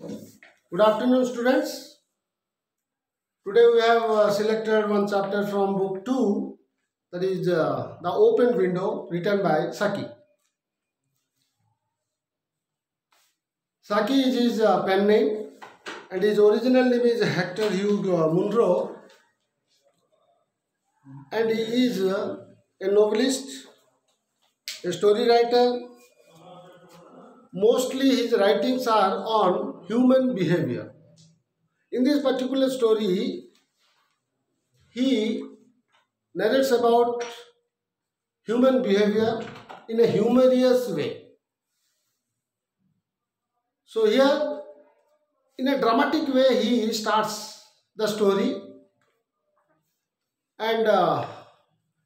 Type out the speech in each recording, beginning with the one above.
Good afternoon, students. Today we have uh, selected one chapter from book 2 that is uh, The Open Window written by Saki. Saki is his uh, pen name and his original name is Hector Hugh uh, Munro and he is uh, a novelist, a story writer. Mostly his writings are on human behavior. In this particular story, he narrates about human behavior in a humorous way. So, here in a dramatic way, he starts the story and uh,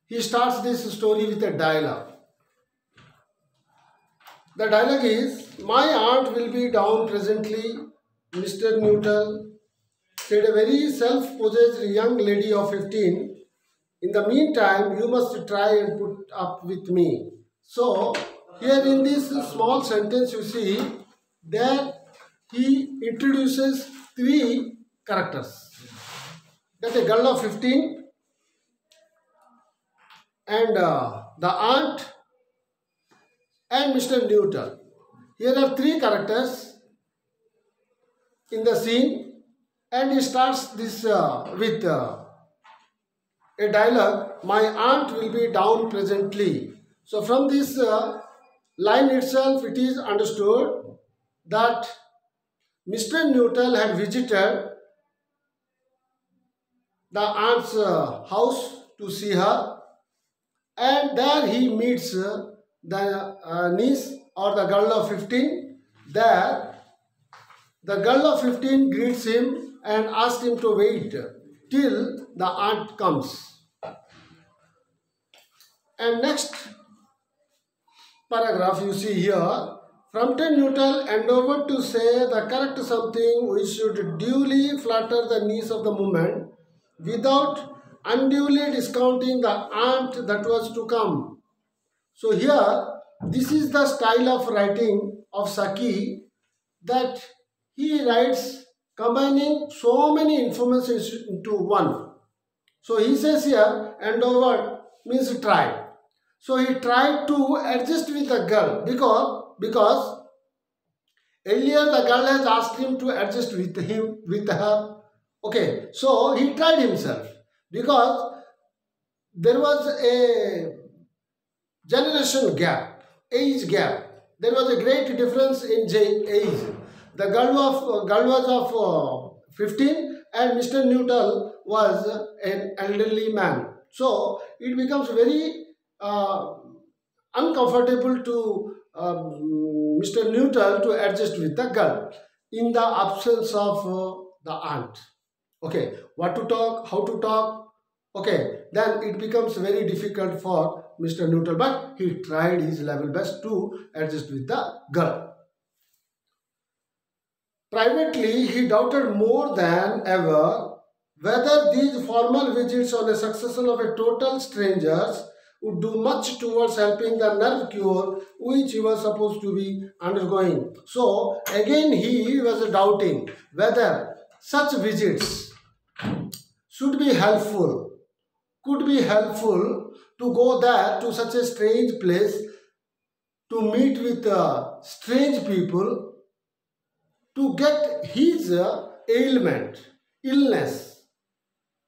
he starts this story with a dialogue. The dialogue is My aunt will be down presently, Mr. Newton, said a very self possessed young lady of 15. In the meantime, you must try and put up with me. So, here in this small sentence, you see that he introduces three characters. That a girl of 15 and uh, the aunt and Mr. Newton. Here are three characters in the scene and he starts this uh, with uh, a dialogue, my aunt will be down presently. So from this uh, line itself it is understood that Mr. Newton had visited the aunt's uh, house to see her and there he meets uh, the uh, niece or the girl of 15 there the girl of 15 greets him and asks him to wait till the aunt comes and next paragraph you see here Framton Newton endeavored to say the correct something which should duly flatter the niece of the moment without unduly discounting the aunt that was to come. So here, this is the style of writing of Saki that he writes combining so many information into one. So he says here, endeavor means try. So he tried to adjust with the girl because because earlier the girl has asked him to adjust with him with her. Okay, so he tried himself because there was a generation gap, age gap. There was a great difference in age. The girl of girl was of uh, 15 and Mr. Newton was an elderly man. So it becomes very uh, uncomfortable to um, Mr. Newton to adjust with the girl in the absence of uh, the aunt. Okay, what to talk, how to talk, okay, then it becomes very difficult for Mr. Newton, but he tried his level best to adjust with the girl. Privately, he doubted more than ever whether these formal visits on a succession of a total strangers would do much towards helping the nerve cure which he was supposed to be undergoing. So, again he was doubting whether such visits should be helpful, could be helpful to go there to such a strange place to meet with uh, strange people to get his uh, ailment, illness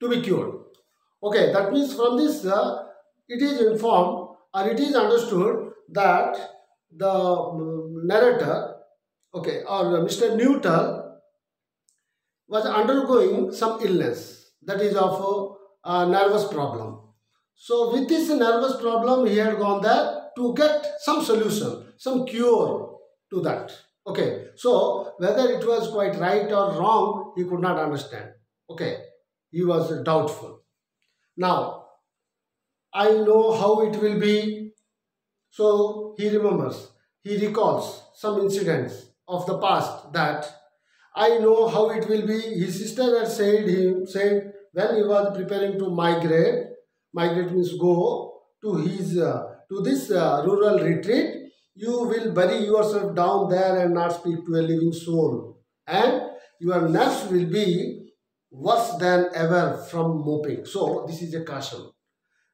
to be cured. Okay, that means from this uh, it is informed or it is understood that the narrator, okay, or Mr. Newton was undergoing some illness that is of a nervous problem. So with this nervous problem, he had gone there to get some solution, some cure to that. Okay, so whether it was quite right or wrong, he could not understand. Okay, he was doubtful. Now, I know how it will be. So he remembers, he recalls some incidents of the past that I know how it will be. His sister had said him said when he was preparing to migrate, migrate means go to his uh, to this uh, rural retreat. You will bury yourself down there and not speak to a living soul. and your nerves will be worse than ever from moping. So this is a caution.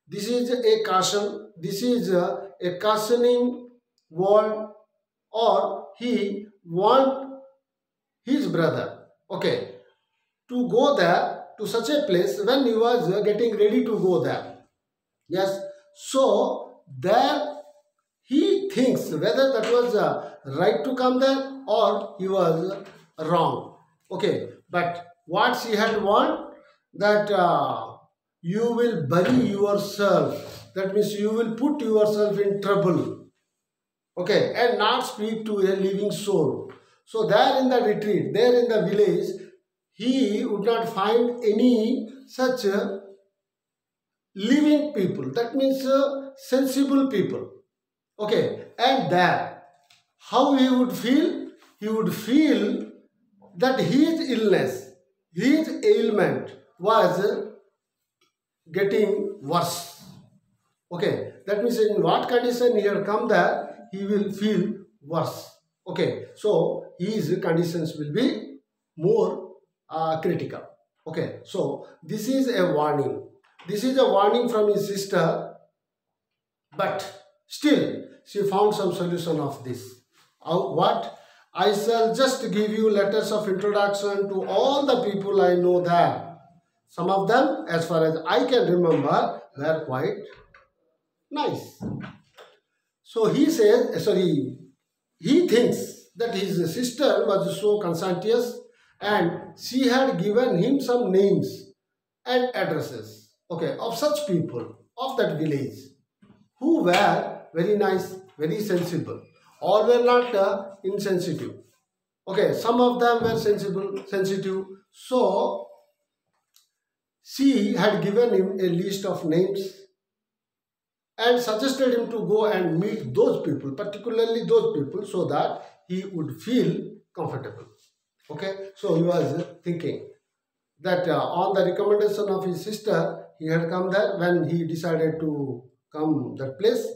This is a caution. This is a, a cautioning word or he want his brother, okay, to go there to such a place when he was getting ready to go there. Yes, so there he thinks whether that was uh, right to come there or he was wrong. Okay, but what she had want that uh, you will bury yourself. That means you will put yourself in trouble. Okay, and not speak to a living soul. So there in the retreat, there in the village, he would not find any such uh, living people. That means uh, sensible people. Okay, and there, how he would feel? He would feel that his illness, his ailment was getting worse. Okay, that means in what condition he had come there, he will feel worse. Okay, so his conditions will be more uh, critical. Okay, so this is a warning. This is a warning from his sister, but still she found some solution of this. Uh, what? I shall just give you letters of introduction to all the people I know there. Some of them, as far as I can remember, were quite nice. So he says, sorry, he thinks that his sister was so conscientious and she had given him some names and addresses, okay, of such people of that village who were very nice, very sensible all were not uh, insensitive. Okay, some of them were sensible, sensitive. So, she had given him a list of names and suggested him to go and meet those people, particularly those people, so that he would feel comfortable. Okay, so he was thinking that uh, on the recommendation of his sister, he had come there when he decided to come that place.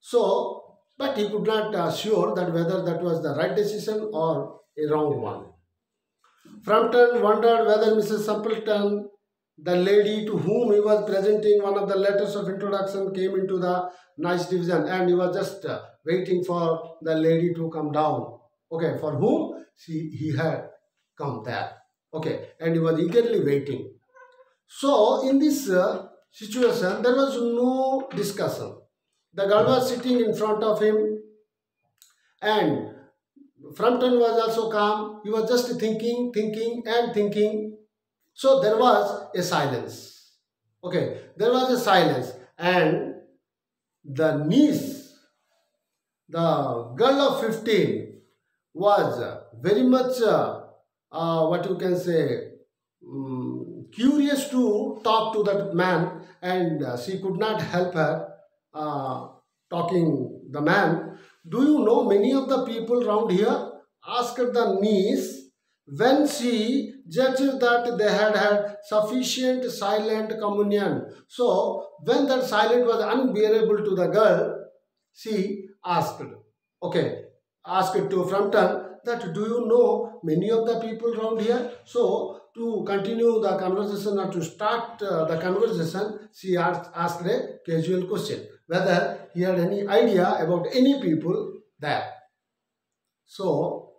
So but he could not assure that whether that was the right decision or a wrong one. Framton wondered whether Mrs. Sappleton, the lady to whom he was presenting one of the letters of introduction, came into the nice division and he was just uh, waiting for the lady to come down. Okay, for whom she, he had come there. Okay, and he was eagerly waiting. So, in this uh, situation, there was no discussion. The girl was sitting in front of him and Framton was also calm. He was just thinking, thinking and thinking. So there was a silence. Okay, there was a silence and the niece, the girl of 15 was very much, uh, uh, what you can say, um, curious to talk to that man and uh, she could not help her talking the man, do you know many of the people around here? Asked the niece when she judged that they had had sufficient silent communion. So, when that silence was unbearable to the girl, she asked, okay, asked to Framton that do you know many of the people around here? So, to continue the conversation or to start uh, the conversation, she asked, asked a casual question whether he had any idea about any people there. So,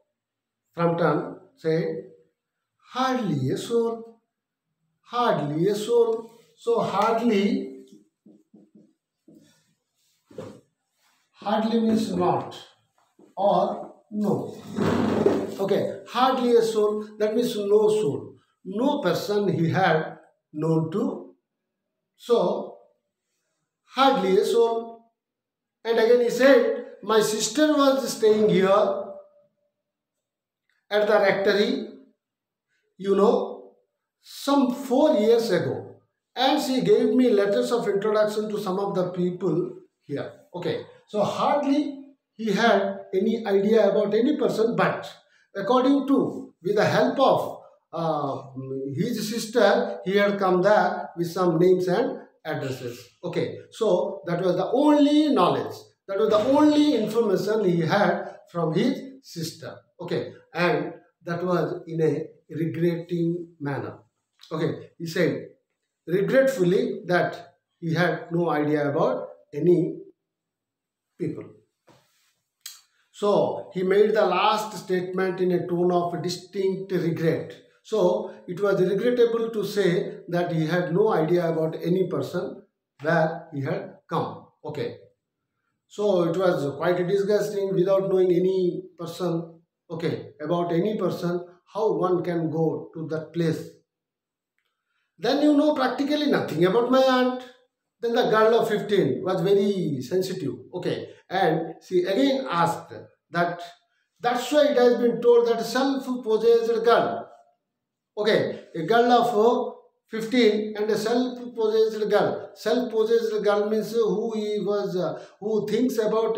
Framton said, hardly a soul, hardly a soul. So, hardly, hardly means not or no. Okay, hardly a soul, that means no soul. No person he had known to. So, hardly a soul. And again he said, my sister was staying here at the rectory, you know, some four years ago. And she gave me letters of introduction to some of the people here. Okay, so hardly he had any idea about any person, but according to, with the help of uh, his sister, he had come there with some names and addresses. Okay, so that was the only knowledge, that was the only information he had from his sister. Okay, and that was in a regretting manner. Okay, he said regretfully that he had no idea about any people. So he made the last statement in a tone of distinct regret. So it was regrettable to say that he had no idea about any person where he had come. Okay. So it was quite disgusting without knowing any person, okay, about any person, how one can go to that place. Then you know practically nothing about my aunt. Then the girl of 15 was very sensitive, okay, and she again asked that, that's why it has been told that self-possessed girl, okay, a girl of 15 and a self-possessed girl. Self-possessed girl means who he was, uh, who thinks about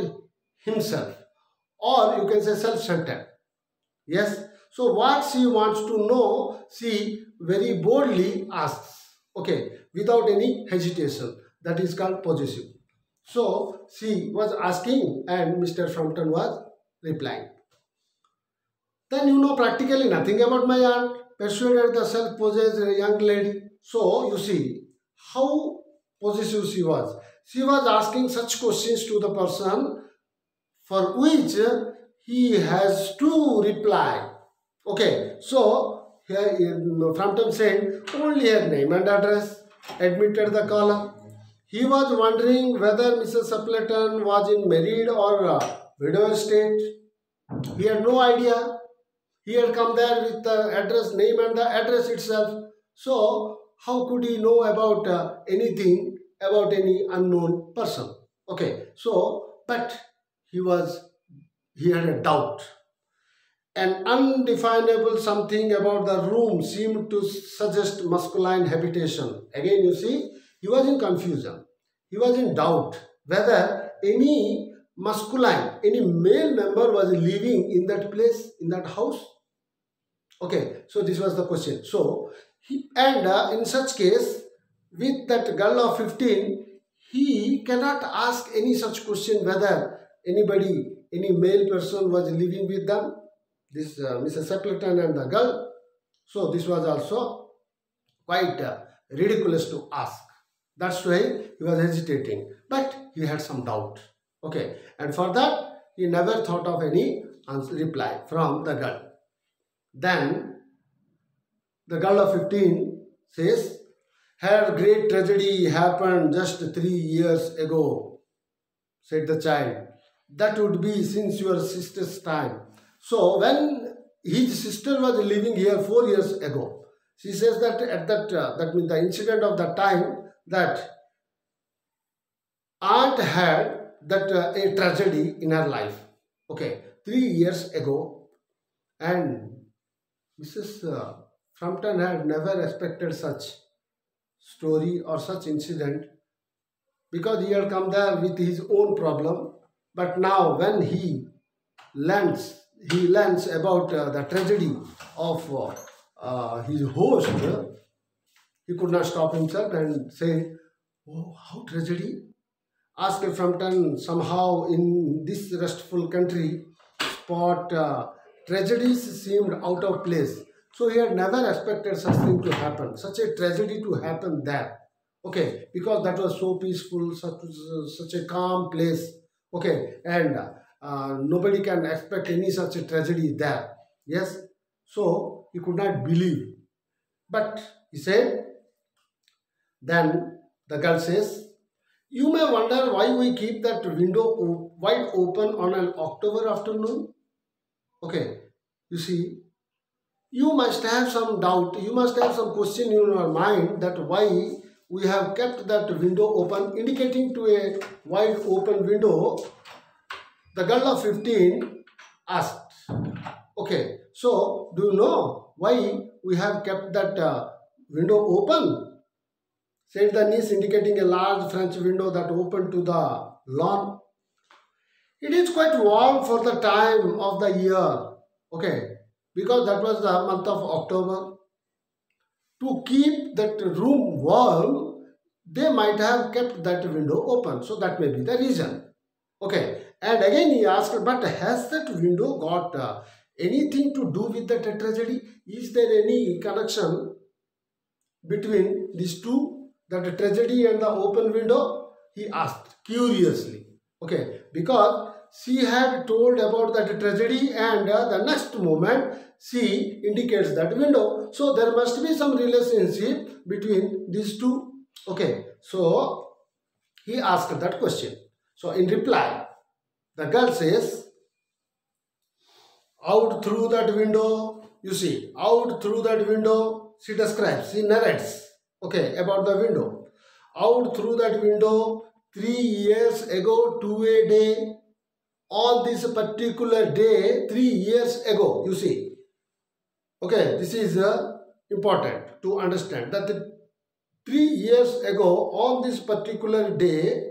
himself. Or you can say self-centered. Yes. So what she wants to know, she very boldly asks. Okay. Without any hesitation. That is called possessive. So she was asking and Mr. Framton was replying. Then you know practically nothing about my aunt persuaded the self-possessed young lady. So, you see, how possessive she was. She was asking such questions to the person for which he has to reply. Okay, so here Framton said only her name and address, admitted the caller. He was wondering whether Mrs. Sappleton was in married or uh, widow state. He had no idea he had come there with the address, name and the address itself. So, how could he know about uh, anything about any unknown person? Okay, so, but he was, he had a doubt. An undefinable something about the room seemed to suggest masculine habitation. Again, you see, he was in confusion. He was in doubt whether any masculine, any male member was living in that place, in that house Okay, so this was the question. So, he, and uh, in such case, with that girl of 15, he cannot ask any such question whether anybody, any male person was living with them, this uh, Mrs. Sappleton and the girl. So, this was also quite uh, ridiculous to ask. That's why he was hesitating. But he had some doubt. Okay, and for that, he never thought of any answer, reply from the girl. Then the girl of 15 says, Her great tragedy happened just three years ago, said the child. That would be since your sister's time. So when his sister was living here four years ago, she says that at that, uh, that means the incident of that time, that aunt had that uh, a tragedy in her life. Okay, three years ago, and Mrs. Uh, Framton had never expected such story or such incident because he had come there with his own problem. But now when he learns, he learns about uh, the tragedy of uh, his host, he could not stop himself and say, oh, how tragedy? Ask Asked Framton somehow in this restful country spot uh, tragedies seemed out of place. So he had never expected such thing to happen, such a tragedy to happen there. Okay, because that was so peaceful, such, such a calm place. Okay, and uh, nobody can expect any such a tragedy there. Yes, so he could not believe. But he said, then the girl says, you may wonder why we keep that window wide open on an October afternoon. Okay, you see, you must have some doubt, you must have some question in your mind that why we have kept that window open, indicating to a wide open window. The girl of 15 asked, okay, so do you know why we have kept that uh, window open? Said the niece, indicating a large French window that opened to the lawn. It is quite warm for the time of the year Okay, because that was the month of October. To keep that room warm, they might have kept that window open. So that may be the reason. Okay, and again he asked, but has that window got uh, anything to do with that tragedy? Is there any connection between these two, that tragedy and the open window? He asked curiously. Okay, because she had told about that tragedy and uh, the next moment she indicates that window. So there must be some relationship between these two. Okay, so he asked that question. So in reply, the girl says, out through that window, you see, out through that window, she describes, she narrates, okay, about the window. Out through that window, three years ago to a day, on this particular day, three years ago, you see. Okay, this is uh, important to understand that three years ago, on this particular day,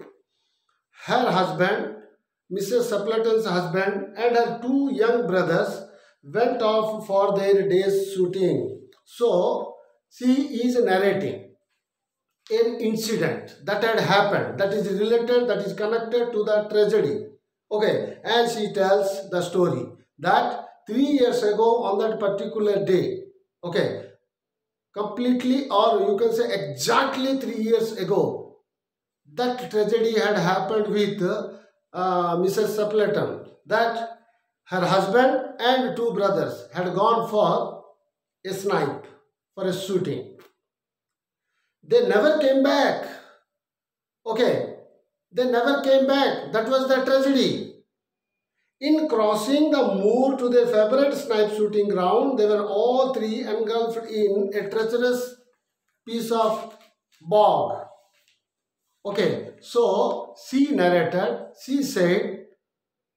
her husband Mrs. Sappleton's husband and her two young brothers went off for their day's shooting. So, she is narrating an incident that had happened, that is related, that is connected to the tragedy. Okay, and she tells the story that three years ago on that particular day, okay, completely or you can say exactly three years ago, that tragedy had happened with uh, Mrs. Sappleton that her husband and two brothers had gone for a snipe, for a shooting. They never came back. Okay, they never came back. That was the tragedy. In crossing the moor to their favorite snipe shooting ground, they were all three engulfed in a treacherous piece of bog. Okay, so she narrated, she said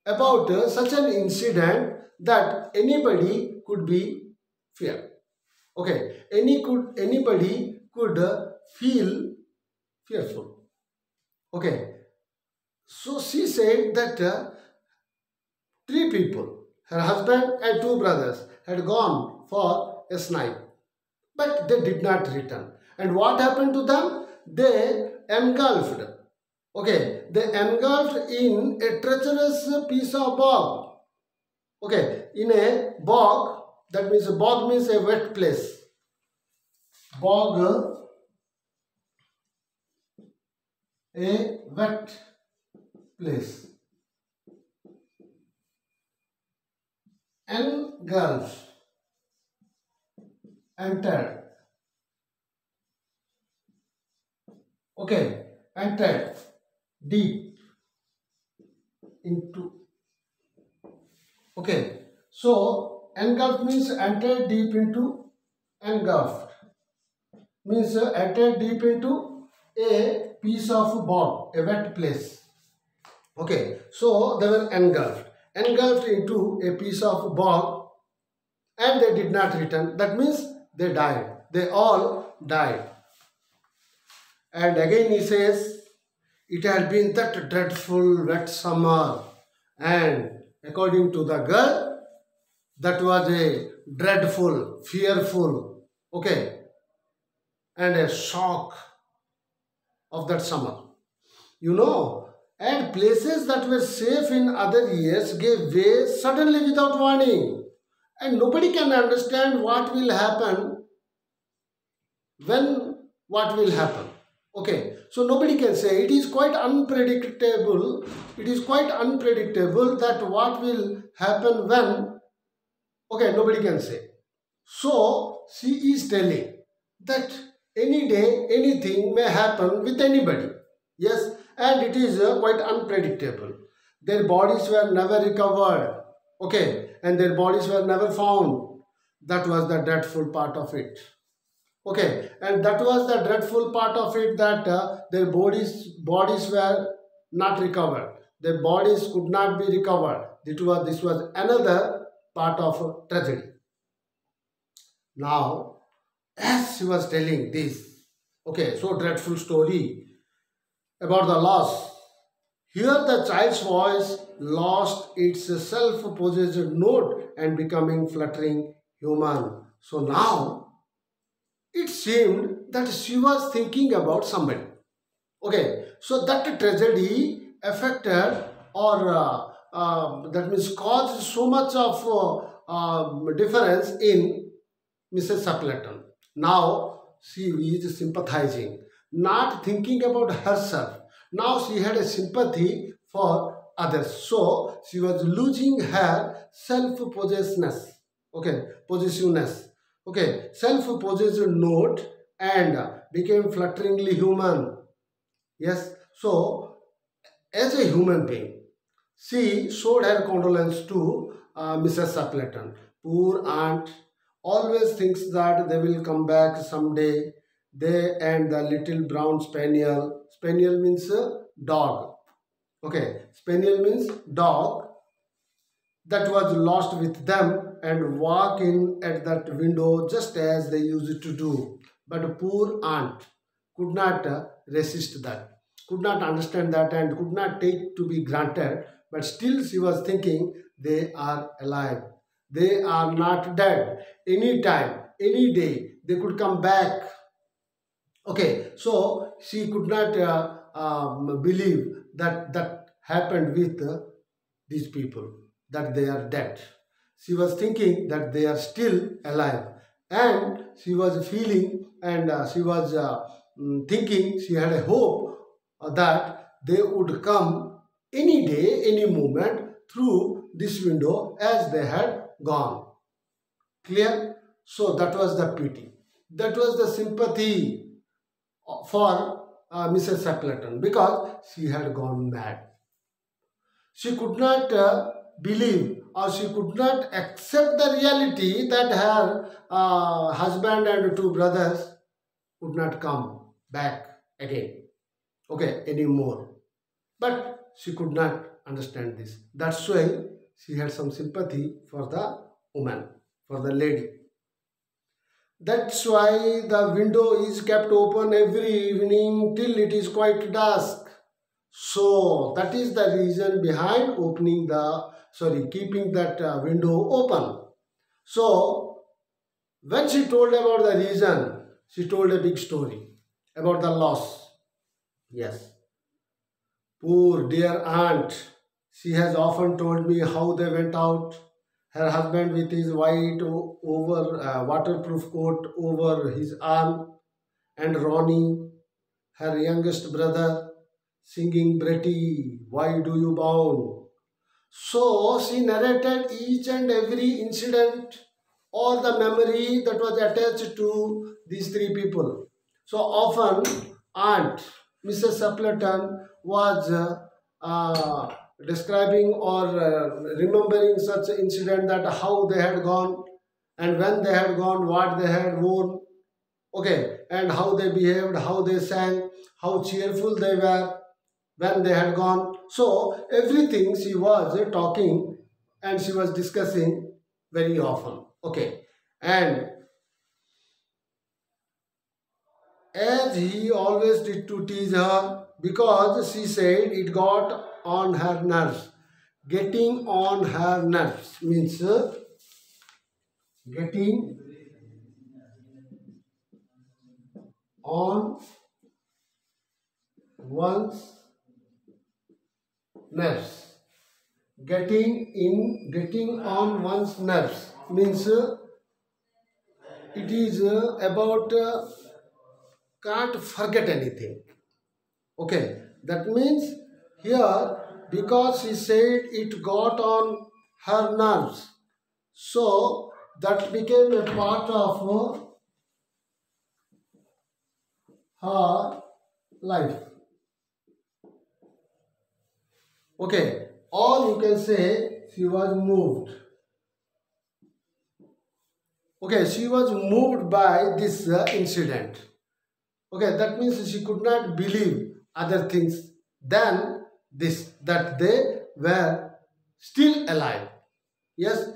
about such an incident that anybody could be fear. Okay, any could anybody could feel fearful. Okay, so she said that uh, three people, her husband and two brothers, had gone for a snipe, but they did not return. And what happened to them? They engulfed. Okay, they engulfed in a treacherous piece of bog. Okay, in a bog, that means a bog means a wet place. Bog, eh, a wet place. Engulfed, entered okay entered deep into okay so engulfed means enter deep into engulfed. Means entered deep into a piece of bog a wet place. Okay so they were engulfed. Engulfed into a piece of bog and they did not return. That means they died. They all died. And again he says, it had been that dreadful wet summer. And according to the girl, that was a dreadful, fearful, okay, and a shock of that summer. You know, and places that were safe in other years gave way suddenly without warning. And nobody can understand what will happen when what will happen. Okay, so nobody can say it is quite unpredictable. It is quite unpredictable that what will happen when. Okay, nobody can say. So she is telling that any day anything may happen with anybody. Yes, and it is uh, quite unpredictable. Their bodies were never recovered. Okay, and their bodies were never found. That was the dreadful part of it. Okay, and that was the dreadful part of it that uh, their bodies bodies were not recovered. Their bodies could not be recovered. This was this was another part of tragedy. Now, as she was telling this, okay, so dreadful story about the loss. Here the child's voice lost its self-possessed note and becoming fluttering human. So now it seemed that she was thinking about somebody. Okay, so that tragedy affected or uh, uh, that means caused so much of uh, uh, difference in Mrs. Sappleton. Now she is sympathizing, not thinking about herself. Now she had a sympathy for others. So she was losing her self-possessiveness. Okay, possessiveness. Okay, self-possessed note and became flutteringly human. Yes, so as a human being, she showed her condolence to uh, Mrs. Sappleton. Poor aunt always thinks that they will come back someday. They and the little brown spaniel. Spaniel means uh, dog. Okay, spaniel means dog that was lost with them and walk in at that window just as they used to do. But poor aunt could not uh, resist that, could not understand that and could not take to be granted. But still she was thinking they are alive. They are not dead. Any time, any day, they could come back. Okay, so she could not uh, um, believe that that happened with uh, these people, that they are dead. She was thinking that they are still alive and she was feeling and uh, she was uh, mm, thinking, she had a hope that they would come any day, any moment through this window as they had gone. Clear? So that was the pity. That was the sympathy for uh, Mrs. Sappleton because she had gone mad. She could not uh, believe or she could not accept the reality that her uh, husband and two brothers would not come back again. Okay, anymore. But she could not understand this. That's why she had some sympathy for the woman, for the lady. That's why the window is kept open every evening till it is quite dusk. So that is the reason behind opening the, sorry, keeping that uh, window open. So when she told about the reason, she told a big story about the loss. Yes. Poor dear aunt, she has often told me how they went out her husband with his white over uh, waterproof coat over his arm and Ronnie, her youngest brother, singing Bertie, why do you bound? So she narrated each and every incident or the memory that was attached to these three people. So often aunt Mrs. Sappleton was uh, uh, describing or uh, remembering such incident that how they had gone and when they had gone, what they had worn, okay, and how they behaved, how they sang, how cheerful they were when they had gone. So everything she was talking and she was discussing very often, okay, and as he always did to tease her because she said it got on her nerves. Getting on her nerves means getting on one's nerves. Getting in, getting on one's nerves means it is about can't forget anything. Okay, that means here, because he said it got on her nerves, so that became a part of her life. Okay, or you can say she was moved. Okay, she was moved by this incident. Okay, that means she could not believe other things than this that they were still alive. Yes.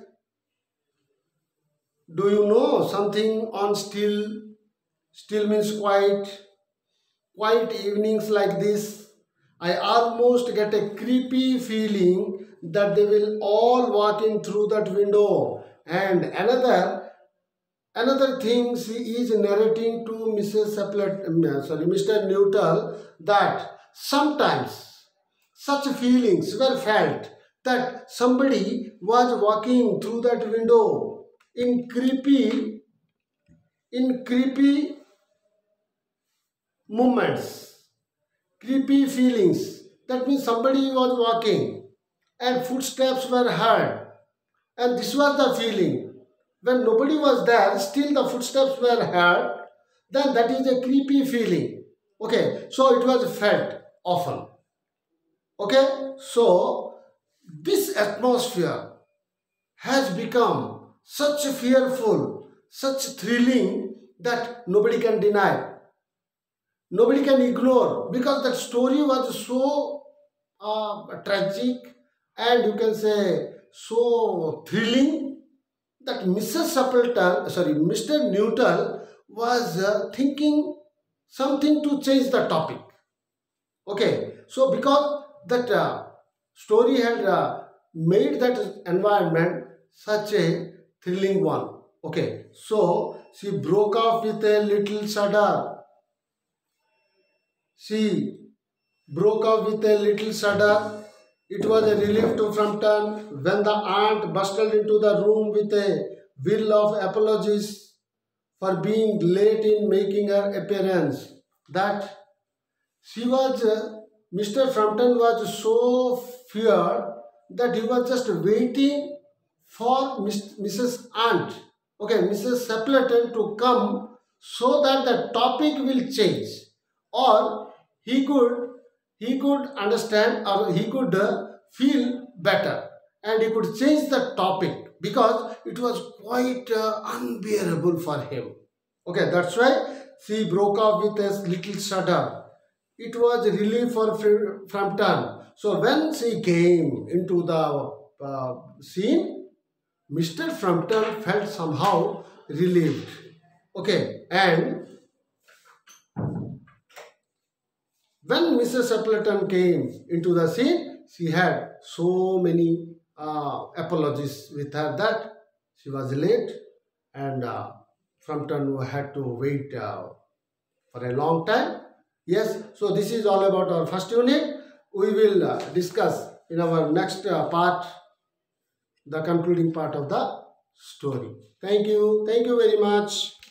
Do you know something on still? Still means quiet. Quiet evenings like this. I almost get a creepy feeling that they will all walk in through that window. And another another thing she is narrating to Mrs. Supplet, um, uh, sorry, Mr. Newton that sometimes such feelings were felt that somebody was walking through that window in creepy, in creepy movements, creepy feelings. That means somebody was walking and footsteps were heard. And this was the feeling. When nobody was there, still the footsteps were heard, then that is a creepy feeling. Okay, so it was felt often. Okay, so this atmosphere has become such fearful, such thrilling that nobody can deny. Nobody can ignore because that story was so uh, tragic and you can say so thrilling that Mrs. Sappleton, sorry, Mr. Newton was uh, thinking something to change the topic. Okay, so because that uh, story had uh, made that environment such a thrilling one. Okay, so she broke off with a little shudder. She broke off with a little shudder. It was a relief to Framton when the aunt bustled into the room with a will of apologies for being late in making her appearance. That she was, uh, Mr. Framton was so feared that he was just waiting for Mrs. Aunt, okay, Mrs. Sappleton to come so that the topic will change or he could he could understand or he could uh, feel better and he could change the topic because it was quite uh, unbearable for him. Okay, that's why she broke off with a little shudder. It was a relief for Framton. So when she came into the uh, scene, Mr. Framton felt somehow relieved. Okay, and when Mrs. Appleton came into the scene, she had so many uh, apologies with her that she was late and uh, Framton had to wait uh, for a long time. Yes, so this is all about our first unit. We will uh, discuss in our next uh, part the concluding part of the story. Thank you. Thank you very much.